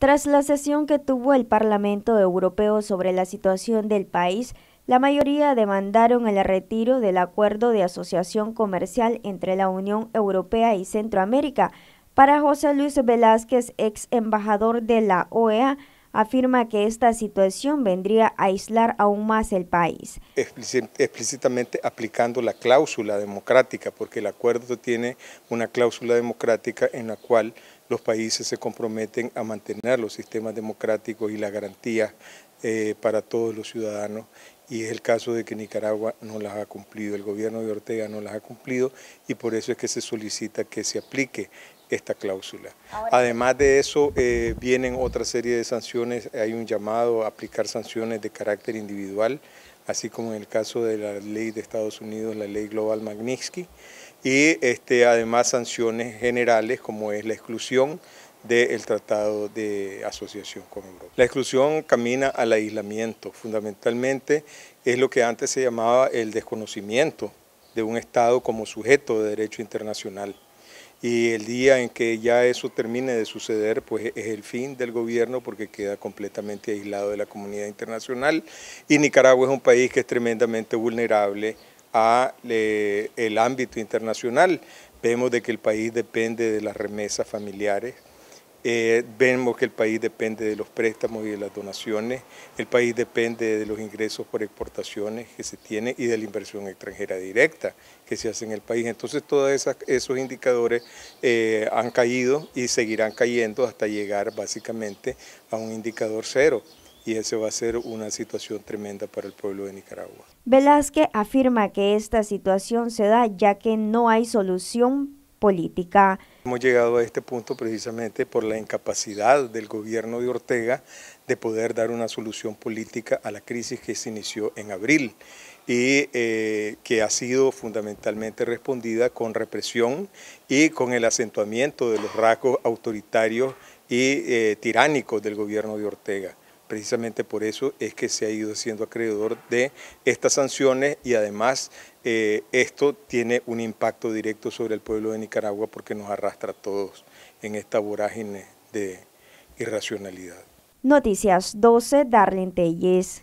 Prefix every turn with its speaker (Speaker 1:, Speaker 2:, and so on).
Speaker 1: Tras la sesión que tuvo el Parlamento Europeo sobre la situación del país, la mayoría demandaron el retiro del acuerdo de asociación comercial entre la Unión Europea y Centroamérica. Para José Luis Velázquez, ex embajador de la OEA, afirma que esta situación vendría a aislar aún más el país.
Speaker 2: Explícitamente aplicando la cláusula democrática, porque el acuerdo tiene una cláusula democrática en la cual los países se comprometen a mantener los sistemas democráticos y la garantía eh, para todos los ciudadanos y es el caso de que Nicaragua no las ha cumplido, el gobierno de Ortega no las ha cumplido y por eso es que se solicita que se aplique esta cláusula. Además de eso, eh, vienen otra serie de sanciones, hay un llamado a aplicar sanciones de carácter individual, así como en el caso de la ley de Estados Unidos, la ley Global Magnitsky, y este, además sanciones generales como es la exclusión del Tratado de Asociación con Europa. La exclusión camina al aislamiento, fundamentalmente es lo que antes se llamaba el desconocimiento de un Estado como sujeto de derecho internacional. Y el día en que ya eso termine de suceder, pues es el fin del gobierno porque queda completamente aislado de la comunidad internacional. Y Nicaragua es un país que es tremendamente vulnerable a el ámbito internacional. Vemos de que el país depende de las remesas familiares, eh, vemos que el país depende de los préstamos y de las donaciones, el país depende de los ingresos por exportaciones que se tienen y de la inversión extranjera directa que se hace en el país. Entonces todos esos indicadores eh, han caído y seguirán cayendo hasta llegar básicamente a un indicador cero y eso va a ser una situación tremenda para el pueblo de Nicaragua.
Speaker 1: Velázquez afirma que esta situación se da ya que no hay solución política.
Speaker 2: Hemos llegado a este punto precisamente por la incapacidad del gobierno de Ortega de poder dar una solución política a la crisis que se inició en abril y eh, que ha sido fundamentalmente respondida con represión y con el acentuamiento de los rasgos autoritarios y eh, tiránicos del gobierno de Ortega. Precisamente por eso es que se ha ido siendo acreedor de estas sanciones y además eh, esto tiene un impacto directo sobre el pueblo de Nicaragua porque nos arrastra a todos en esta vorágine de irracionalidad.
Speaker 1: Noticias 12, Darlene Telles.